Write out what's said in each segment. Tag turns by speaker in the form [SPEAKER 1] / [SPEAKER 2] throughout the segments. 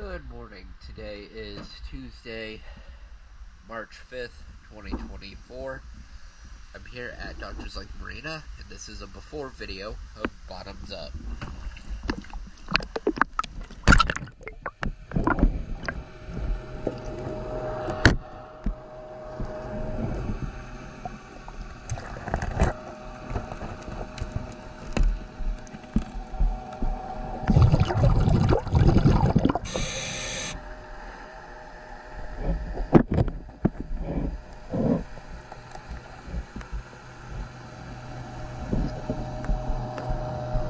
[SPEAKER 1] Good morning. Today is Tuesday, March 5th, 2024. I'm here at Doctors Lake Marina, and this is a before video of Bottoms Up.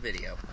[SPEAKER 1] video.